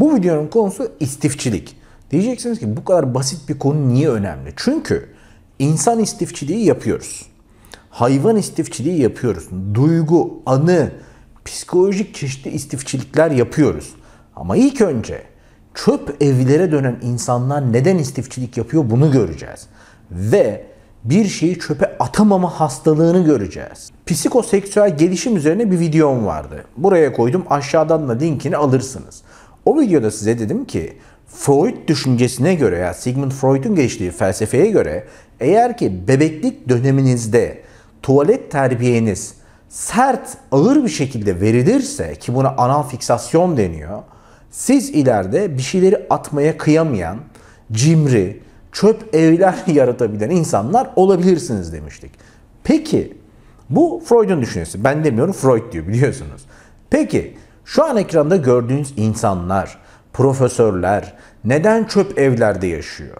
Bu videonun konusu istifçilik. Diyeceksiniz ki bu kadar basit bir konu niye önemli? Çünkü insan istifçiliği yapıyoruz. Hayvan istifçiliği yapıyoruz. Duygu, anı, psikolojik çeşitli istifçilikler yapıyoruz. Ama ilk önce çöp evlere dönen insanlar neden istifçilik yapıyor bunu göreceğiz. Ve bir şeyi çöpe atamama hastalığını göreceğiz. Psikoseksüel gelişim üzerine bir videom vardı. Buraya koydum aşağıdan da linkini alırsınız. O videoda size dedim ki Freud düşüncesine göre ya Sigmund Freud'un geliştiği felsefeye göre eğer ki bebeklik döneminizde tuvalet terbiyeniz sert, ağır bir şekilde verilirse ki buna anal fiksasyon deniyor. Siz ileride bir şeyleri atmaya kıyamayan, cimri, çöp evler yaratabilen insanlar olabilirsiniz demiştik. Peki bu Freud'un düşüncesi. Ben demiyorum Freud diyor biliyorsunuz. Peki şu an ekranda gördüğünüz insanlar, profesörler neden çöp evlerde yaşıyor?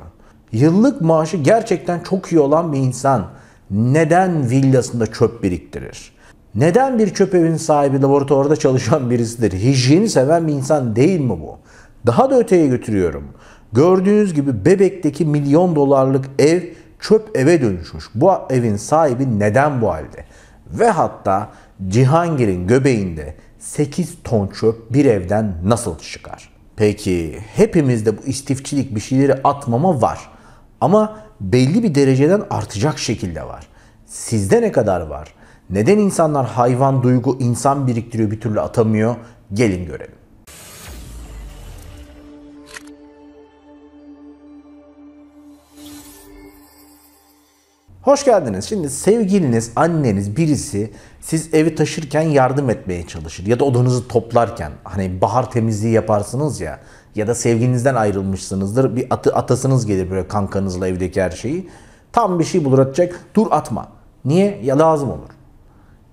Yıllık maaşı gerçekten çok iyi olan bir insan neden villasında çöp biriktirir? Neden bir çöp evin sahibi laboratuvarda çalışan birisidir? Hijyeni seven bir insan değil mi bu? Daha da öteye götürüyorum. Gördüğünüz gibi Bebek'teki milyon dolarlık ev çöp eve dönüşmüş. Bu evin sahibi neden bu halde? Ve hatta Cihangir'in göbeğinde 8 ton çöp bir evden nasıl çıkar? Peki hepimizde bu istifçilik bir şeyleri atmama var. Ama belli bir dereceden artacak şekilde var. Sizde ne kadar var? Neden insanlar hayvan duygu insan biriktiriyor bir türlü atamıyor? Gelin görelim. Hoş geldiniz. Şimdi sevgiliniz, anneniz, birisi siz evi taşırken yardım etmeye çalışır. Ya da odanızı toplarken hani bahar temizliği yaparsınız ya ya da sevgilinizden ayrılmışsınızdır. Bir atı, atasınız gelir böyle kankanızla evdeki her şeyi. Tam bir şey bulur atacak. Dur atma. Niye? Ya lazım olur.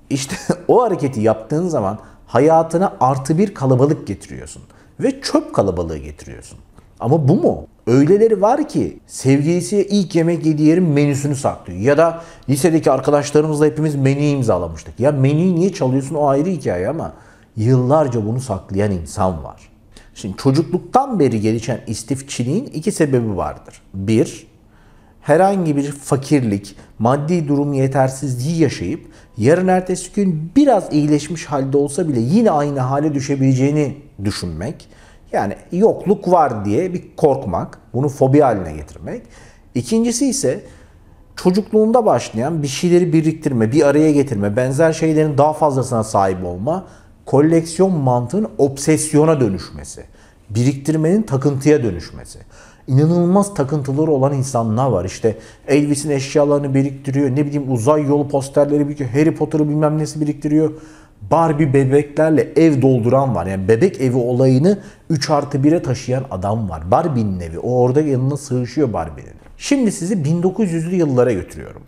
İşte o hareketi yaptığın zaman hayatına artı bir kalabalık getiriyorsun. Ve çöp kalabalığı getiriyorsun. Ama bu mu? Öyleleri var ki sevgilisiye ilk yemek yediği yerin menüsünü saklıyor. Ya da lisedeki arkadaşlarımızla hepimiz menü imzalamıştık. Ya menüyü niye çalıyorsun o ayrı hikaye ama yıllarca bunu saklayan insan var. Şimdi çocukluktan beri gelişen istifçiliğin iki sebebi vardır. Bir, herhangi bir fakirlik, maddi durum yetersizliği yaşayıp yarın ertesi gün biraz iyileşmiş halde olsa bile yine aynı hale düşebileceğini düşünmek. Yani yokluk var diye bir korkmak, bunu fobi haline getirmek. İkincisi ise çocukluğunda başlayan bir şeyleri biriktirme, bir araya getirme, benzer şeylerin daha fazlasına sahip olma, koleksiyon mantığın obsesyona dönüşmesi, biriktirmenin takıntıya dönüşmesi. İnanılmaz takıntıları olan insanlar var. İşte Elvis'in eşyalarını biriktiriyor, ne bileyim uzay yolu posterleri biriktiriyor, Harry Potter'ı bilmem nesi biriktiriyor. Barbie bebeklerle ev dolduran var. Yani bebek evi olayını 3 artı 1'e taşıyan adam var. Barbie'nin evi. O orada yanına sığışıyor Barbie'nin. Şimdi sizi 1900'lü yıllara götürüyorum.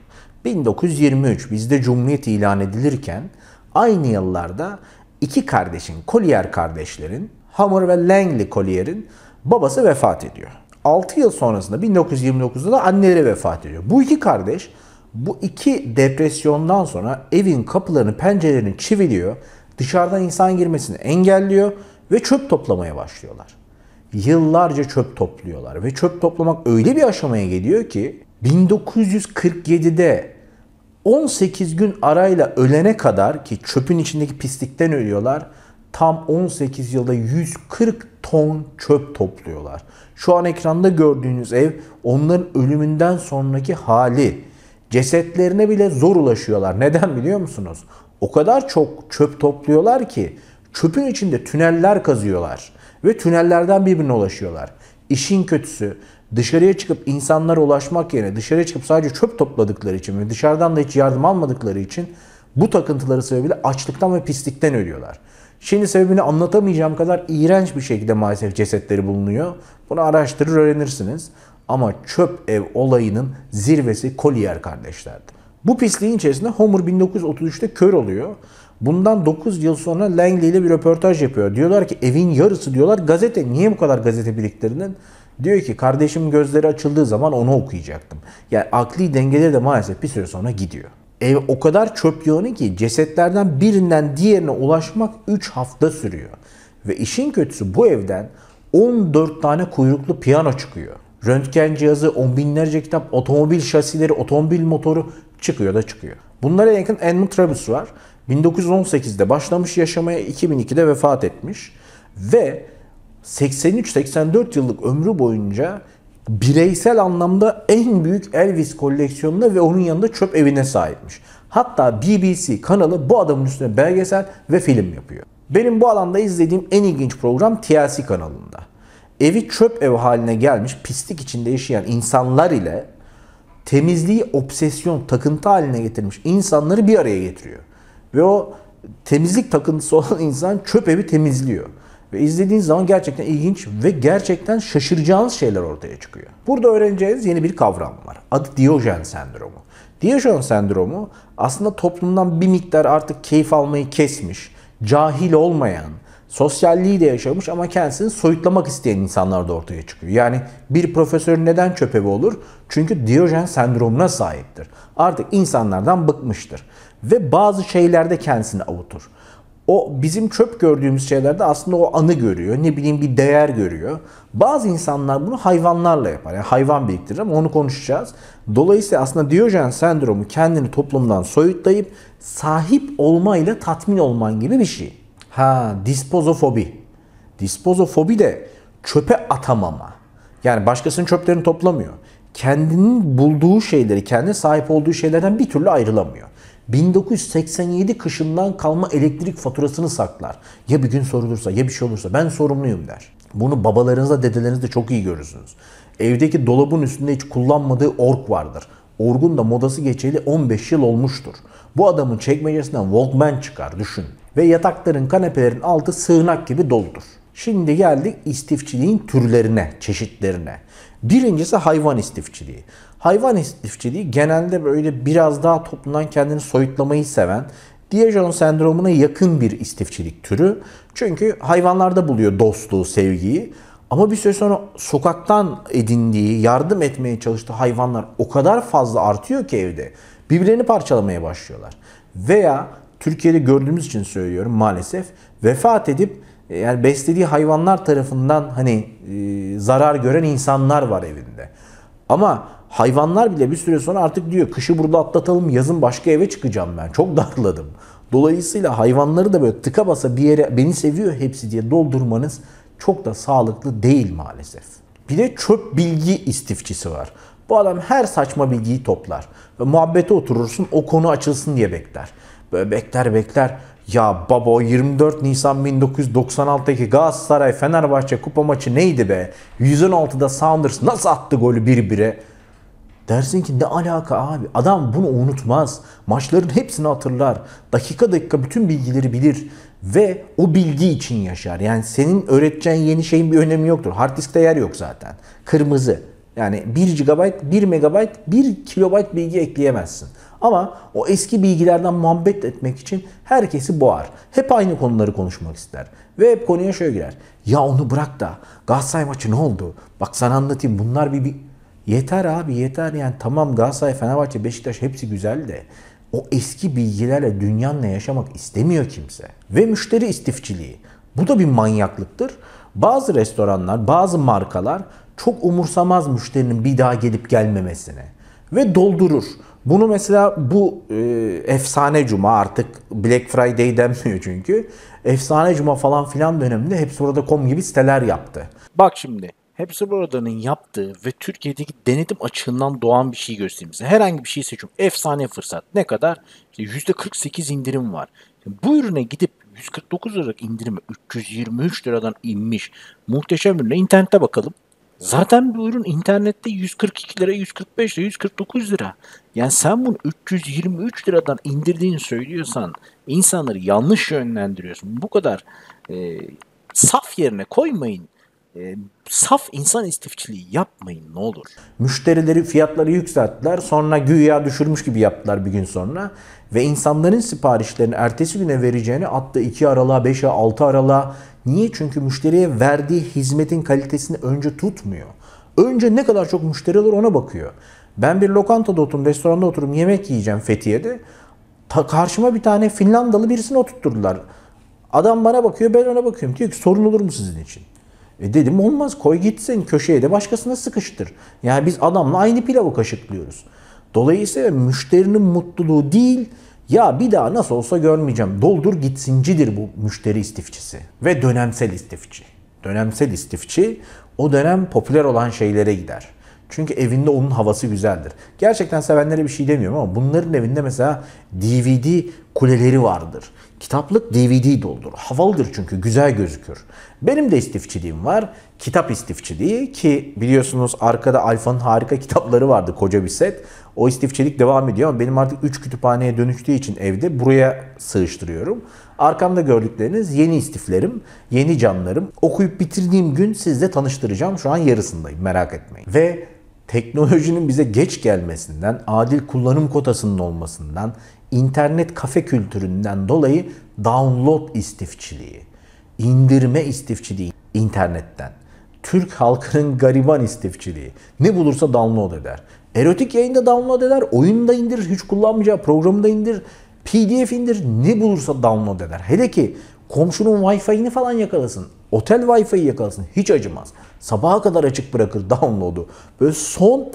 1923 bizde Cumhuriyet ilan edilirken aynı yıllarda iki kardeşin, Collier kardeşlerin, Hammer ve Langley Collier'in babası vefat ediyor. 6 yıl sonrasında 1929'da da anneleri vefat ediyor. Bu iki kardeş bu iki depresyondan sonra evin kapılarını, pencerelerini çiviliyor, dışarıdan insan girmesini engelliyor ve çöp toplamaya başlıyorlar. Yıllarca çöp topluyorlar ve çöp toplamak öyle bir aşamaya geliyor ki 1947'de 18 gün arayla ölene kadar ki çöpün içindeki pislikten ölüyorlar. Tam 18 yılda 140 ton çöp topluyorlar. Şu an ekranda gördüğünüz ev onların ölümünden sonraki hali. Cesetlerine bile zor ulaşıyorlar. Neden biliyor musunuz? O kadar çok çöp topluyorlar ki çöpün içinde tüneller kazıyorlar ve tünellerden birbirine ulaşıyorlar. İşin kötüsü dışarıya çıkıp insanlara ulaşmak yerine dışarıya çıkıp sadece çöp topladıkları için ve dışarıdan da hiç yardım almadıkları için bu takıntıları sebebiyle açlıktan ve pislikten ölüyorlar. Şimdi sebebini anlatamayacağım kadar iğrenç bir şekilde maalesef cesetleri bulunuyor. Bunu araştırır öğrenirsiniz. Ama çöp ev olayının zirvesi Collier kardeşlerdi. Bu pisliğin içerisinde Homer 1933'te kör oluyor. Bundan 9 yıl sonra Langley ile bir röportaj yapıyor. Diyorlar ki evin yarısı diyorlar gazete. Niye bu kadar gazete biriktirdin? Diyor ki kardeşim gözleri açıldığı zaman onu okuyacaktım. Yani akli dengeleri de maalesef bir süre sonra gidiyor. Ev o kadar çöp yığını ki cesetlerden birinden diğerine ulaşmak 3 hafta sürüyor. Ve işin kötüsü bu evden 14 tane kuyruklu piyano çıkıyor. Röntgen cihazı, on binlerce kitap, otomobil şasileri, otomobil motoru çıkıyor da çıkıyor. Bunlara yakın Edmund Trabus var. 1918'de başlamış yaşamaya 2002'de vefat etmiş. Ve 83-84 yıllık ömrü boyunca bireysel anlamda en büyük Elvis koleksiyonuna ve onun yanında çöp evine sahipmiş. Hatta BBC kanalı bu adamın üstüne belgesel ve film yapıyor. Benim bu alanda izlediğim en ilginç program TLC kanalında. Evi çöp ev haline gelmiş pislik içinde yaşayan insanlar ile temizliği obsesyon, takıntı haline getirmiş insanları bir araya getiriyor. Ve o temizlik takıntısı olan insan çöp evi temizliyor. Ve izlediğiniz zaman gerçekten ilginç ve gerçekten şaşıracağınız şeyler ortaya çıkıyor. Burada öğreneceğiniz yeni bir kavram var. Adı Diyojen sendromu. Diyojen sendromu aslında toplumdan bir miktar artık keyif almayı kesmiş, cahil olmayan, sosyalliği de yaşamış ama kendisini soyutlamak isteyen insanlar da ortaya çıkıyor. Yani bir profesör neden çöpevi olur? Çünkü Diyojen sendromuna sahiptir. Artık insanlardan bıkmıştır. Ve bazı şeylerde kendisini avutur. O bizim çöp gördüğümüz şeylerde aslında o anı görüyor. Ne bileyim bir değer görüyor. Bazı insanlar bunu hayvanlarla yapar. Yani hayvan biriktirir ama onu konuşacağız. Dolayısıyla aslında Diyojen sendromu kendini toplumdan soyutlayıp sahip olmayla tatmin olman gibi bir şey. Ha, dispozofobi. Dispozofobi de çöpe atamama. Yani başkasının çöplerini toplamıyor. Kendinin bulduğu şeyleri, kendi sahip olduğu şeylerden bir türlü ayrılamıyor. 1987 kışından kalma elektrik faturasını saklar. Ya bir gün sorulursa ya bir şey olursa ben sorumluyum der. Bunu babalarınızda dedelerinizde çok iyi görürsünüz. Evdeki dolabın üstünde hiç kullanmadığı ork vardır. Orgun da modası geçeli 15 yıl olmuştur. Bu adamın çekmecesinden Walkman çıkar düşün. Ve yatakların kanepelerin altı sığınak gibi doludur. Şimdi geldik istifçiliğin türlerine, çeşitlerine. Birincisi hayvan istifçiliği. Hayvan istifçiliği genelde böyle biraz daha toplumdan kendini soyutlamayı seven, Dijon sendromuna yakın bir istifçilik türü. Çünkü hayvanlarda buluyor dostluğu, sevgiyi. Ama bir süre sonra sokaktan edindiği, yardım etmeye çalıştığı hayvanlar o kadar fazla artıyor ki evde. Birbirlerini parçalamaya başlıyorlar. Veya Türkiye'de gördüğümüz için söylüyorum maalesef vefat edip yani beslediği hayvanlar tarafından hani e, zarar gören insanlar var evinde. Ama hayvanlar bile bir süre sonra artık diyor kışı burada atlatalım yazın başka eve çıkacağım ben. Çok darladım. Dolayısıyla hayvanları da böyle tıka basa bir yere beni seviyor hepsi diye doldurmanız çok da sağlıklı değil maalesef. Bir de çöp bilgi istifçisi var. Bu adam her saçma bilgiyi toplar. Ve muhabbete oturursun o konu açılsın diye bekler. Böyle bekler bekler. Ya baba 24 Nisan 1996'daki Galatasaray Fenerbahçe kupa maçı neydi be? 116'da Sounders nasıl attı golü 1-1'e? Dersin ki ne alaka abi? Adam bunu unutmaz. Maçların hepsini hatırlar. Dakika dakika bütün bilgileri bilir. Ve o bilgi için yaşar. Yani senin öğreteceğin yeni şeyin bir önemi yoktur. Hard diskte yer yok zaten. Kırmızı. Yani 1 GB, 1 MB, 1 KB bilgi ekleyemezsin. Ama o eski bilgilerden muhabbet etmek için herkesi boğar. Hep aynı konuları konuşmak ister. Ve hep konuya şöyle girer. Ya onu bırak da Galatasaray maçı ne oldu? Bak sana anlatayım bunlar bir, bir... Yeter abi yeter yani tamam Galatasaray, Fenerbahçe, Beşiktaş hepsi güzel de o eski bilgilerle dünyanla yaşamak istemiyor kimse. Ve müşteri istifçiliği. Bu da bir manyaklıktır. Bazı restoranlar, bazı markalar çok umursamaz müşterinin bir daha gelip gelmemesine ve doldurur. Bunu mesela bu e, efsane cuma artık Black Friday denmiyor çünkü. Efsane cuma falan filan döneminde hepsi burada.com gibi siteler yaptı. Bak şimdi Hepsi buradanın yaptığı ve Türkiye'deki denetim açığından doğan bir şey göstereyim size. Herhangi bir şey seçiyorum. Efsane fırsat. Ne kadar? İşte %48 indirim var. Bu ürüne gidip 149 liralık indirimi 323 liradan inmiş. Muhteşem ürüne internette bakalım. Zaten bu ürün internette 142 lira, 145 lira, 149 lira. Yani sen bunu 323 liradan indirdiğini söylüyorsan insanları yanlış yönlendiriyorsun. Bu kadar e, saf yerine koymayın. E, saf insan istifçiliği yapmayın ne olur. Müşterileri fiyatları yükselttiler. Sonra güya düşürmüş gibi yaptılar bir gün sonra. Ve insanların siparişlerini ertesi güne vereceğini attı 2 aralığa, 5'e, 6 aralığa. Niye? Çünkü müşteriye verdiği hizmetin kalitesini önce tutmuyor. Önce ne kadar çok müşteri olur ona bakıyor. Ben bir lokantada oturum, restoranda oturum yemek yiyeceğim Fethiye'de. Ta karşıma bir tane Finlandalı birisini oturtturdular. Adam bana bakıyor, ben ona bakıyorum. Diyor ki sorun olur mu sizin için? E dedim olmaz koy gitsin köşeye de başkasına sıkıştır. Yani biz adamla aynı pilavı kaşıklıyoruz. Dolayısıyla müşterinin mutluluğu değil ya bir daha nasıl olsa görmeyeceğim. Doldur gitsincidir bu müşteri istifçisi. Ve dönemsel istifçi. Dönemsel istifçi o dönem popüler olan şeylere gider. Çünkü evinde onun havası güzeldir. Gerçekten sevenlere bir şey demiyorum ama bunların evinde mesela DVD kuleleri vardır. Kitaplık DVD doldur. Havalıdır çünkü güzel gözükür. Benim de istifçiliğim var. Kitap istifçiliği ki biliyorsunuz arkada Alfa'nın harika kitapları vardı koca bir set. O istifçilik devam ediyor ama benim artık 3 kütüphaneye dönüştüğü için evde buraya sığıştırıyorum. Arkamda gördükleriniz yeni istiflerim, yeni camlarım. Okuyup bitirdiğim gün sizle tanıştıracağım. Şu an yarısındayım merak etmeyin. Ve teknolojinin bize geç gelmesinden, adil kullanım kotasının olmasından, internet kafe kültüründen dolayı download istifçiliği, indirme istifçiliği internetten, Türk halkının gariban istifçiliği, ne bulursa download eder. Erotik yayında download eder, oyunda indir, hiç kullanmayacağı programı da indir, PDF indir, ne bulursa download eder. Hele ki komşunun Wi-Fi'ini falan yakalasın. Otel Wi-Fi'yi yakalasın. Hiç acımaz. Sabaha kadar açık bırakır download'u. Böyle son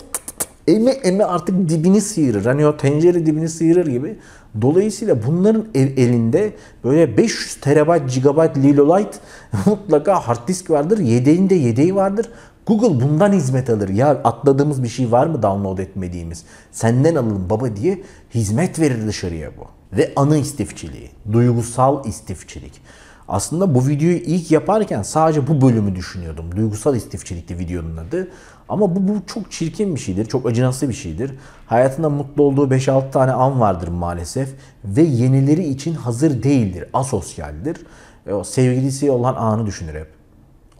eme eme artık dibini sıyırır. Hani o tencere dibini sıyırır gibi. Dolayısıyla bunların elinde böyle 500 terabayt, gigabayt Lilolite mutlaka hard disk vardır. Yedeğinde yedeği vardır. Google bundan hizmet alır. Ya atladığımız bir şey var mı download etmediğimiz? Senden alalım baba diye hizmet verir dışarıya bu. Ve anı istifçiliği, duygusal istifçilik. Aslında bu videoyu ilk yaparken sadece bu bölümü düşünüyordum. Duygusal istifçilikti videonun adı. Ama bu, bu çok çirkin bir şeydir. Çok acınası bir şeydir. Hayatında mutlu olduğu 5-6 tane an vardır maalesef. Ve yenileri için hazır değildir. Asosyaldir. E, o sevgilisi olan anı düşünür hep.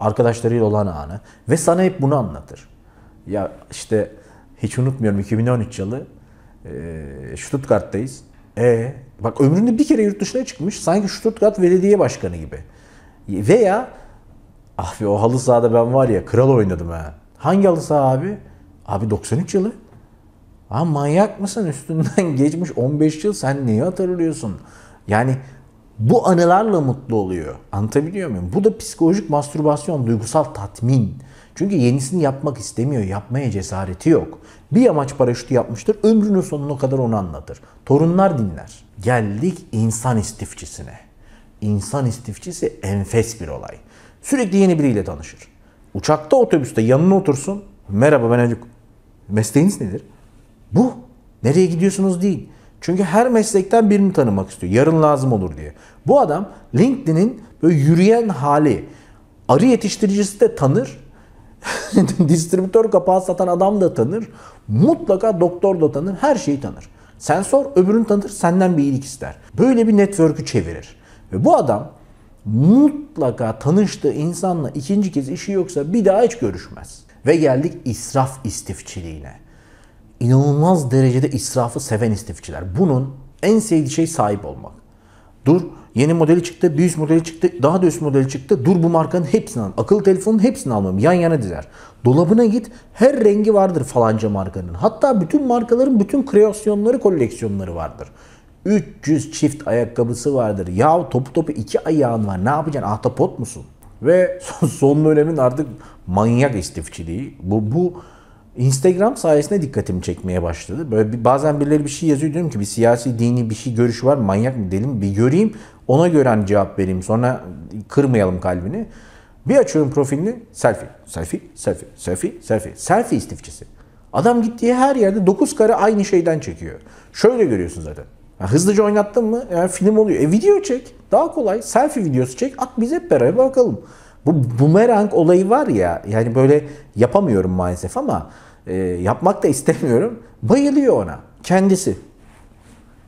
Arkadaşlarıyla olan anı. Ve sana hep bunu anlatır. Ya işte hiç unutmuyorum 2013 yılı. E, Stuttgart'tayız. E bak ömründe bir kere yurt dışına çıkmış. Sanki Stuttgart belediye başkanı gibi. Veya ah be o halı sahada ben var ya kral oynadım ha. Hangi halı saha abi? Abi 93 yılı. Ha manyak mısın? Üstünden geçmiş 15 yıl sen neyi hatırlıyorsun? Yani bu anılarla mutlu oluyor. Anlatabiliyor muyum? Bu da psikolojik mastürbasyon, duygusal tatmin. Çünkü yenisini yapmak istemiyor, yapmaya cesareti yok. Bir amaç paraşütü yapmıştır, ömrünün sonuna kadar onu anlatır. Torunlar dinler. Geldik insan istifçisine. İnsan istifçisi enfes bir olay. Sürekli yeni biriyle tanışır. Uçakta, otobüste yanına otursun. Merhaba ben Haluk. Mesleğiniz nedir? Bu. Nereye gidiyorsunuz değil. Çünkü her meslekten birini tanımak istiyor. Yarın lazım olur diye. Bu adam LinkedIn'in böyle yürüyen hali. Arı yetiştiricisi de tanır. Distribütör kapağı satan adam da tanır. Mutlaka doktor da tanır. Her şeyi tanır. Sen sor öbürünü tanır senden bir iyilik ister. Böyle bir network'ü çevirir. Ve bu adam mutlaka tanıştığı insanla ikinci kez işi yoksa bir daha hiç görüşmez. Ve geldik israf istifçiliğine. İnanılmaz derecede israfı seven istifçiler. Bunun en sevdiği şey sahip olmak. Dur yeni modeli çıktı, bir üst modeli çıktı, daha da üst modeli çıktı. Dur bu markanın hepsini al. Akıllı telefonun hepsini almam. Yan yana dizer. Dolabına git her rengi vardır falanca markanın. Hatta bütün markaların bütün kreasyonları, koleksiyonları vardır. 300 çift ayakkabısı vardır. Ya topu topu iki ayağın var. Ne yapacaksın? Ahtapot musun? Ve son dönemin artık manyak istifçiliği. Bu, bu Instagram sayesinde dikkatimi çekmeye başladı. Böyle bir, bazen birileri bir şey yazıyor diyorum ki bir siyasi, dini bir şey görüşü var manyak mı dedim bir göreyim ona göre hani cevap vereyim sonra kırmayalım kalbini. Bir açıyorum profilini selfie, selfie, selfie, selfie, selfie, selfie istifçisi. Adam gittiği her yerde 9 kare aynı şeyden çekiyor. Şöyle görüyorsun zaten. Ya hızlıca oynattın mı yani film oluyor. E video çek. Daha kolay. Selfie videosu çek. At biz hep beraber bakalım. Bu bumerang olayı var ya yani böyle yapamıyorum maalesef ama e, yapmak da istemiyorum. Bayılıyor ona kendisi.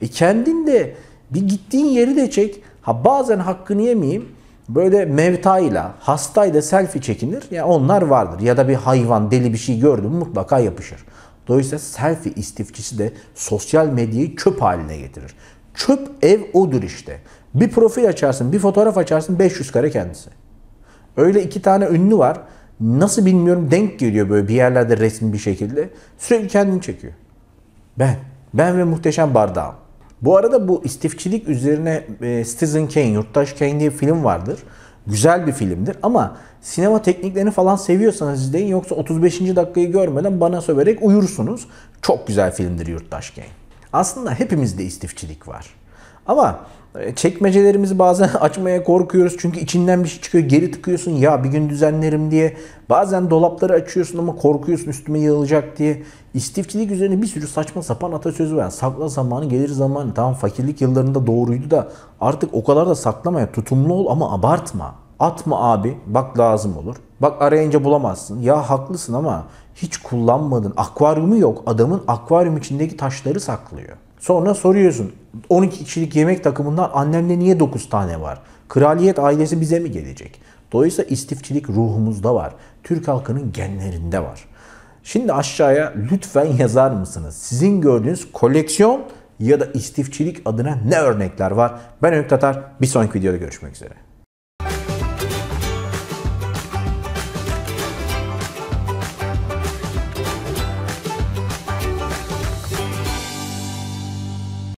E kendin de bir gittiğin yeri de çek. Ha bazen hakkını yemeyeyim. Böyle mevtayla, hastayla selfie çekinir. Ya yani onlar vardır. Ya da bir hayvan, deli bir şey gördüm mutlaka yapışır. Dolayısıyla selfie istifçisi de sosyal medyayı çöp haline getirir. Çöp ev odur işte. Bir profil açarsın, bir fotoğraf açarsın 500 kare kendisi. Öyle iki tane ünlü var. Nasıl bilmiyorum denk geliyor böyle bir yerlerde resmi bir şekilde. Sürekli kendini çekiyor. Ben. Ben ve muhteşem bardağım. Bu arada bu istifçilik üzerine e, Citizen Kane, Yurttaş Kane diye bir film vardır. Güzel bir filmdir ama Sinema tekniklerini falan seviyorsanız izleyin yoksa 35. dakikayı görmeden bana söverek uyursunuz. Çok güzel filmdir Yurttaş Gang. Aslında hepimizde istifçilik var. Ama e, çekmecelerimizi bazen açmaya korkuyoruz çünkü içinden bir şey çıkıyor geri tıkıyorsun ya bir gün düzenlerim diye. Bazen dolapları açıyorsun ama korkuyorsun üstüme yığılacak diye. İstifçilik üzerine bir sürü saçma sapan atasözü var. Sakla zamanı gelir zamanı. Tamam fakirlik yıllarında doğruydu da artık o kadar da saklamaya tutumlu ol ama abartma. Atma abi bak lazım olur. Bak arayınca bulamazsın. Ya haklısın ama hiç kullanmadın. Akvaryumu yok. Adamın akvaryum içindeki taşları saklıyor. Sonra soruyorsun 12 kişilik yemek takımından annemde niye 9 tane var? Kraliyet ailesi bize mi gelecek? Dolayısıyla istifçilik ruhumuzda var. Türk halkının genlerinde var. Şimdi aşağıya lütfen yazar mısınız? Sizin gördüğünüz koleksiyon ya da istifçilik adına ne örnekler var? Ben Öykü Tatar. Bir sonraki videoda görüşmek üzere.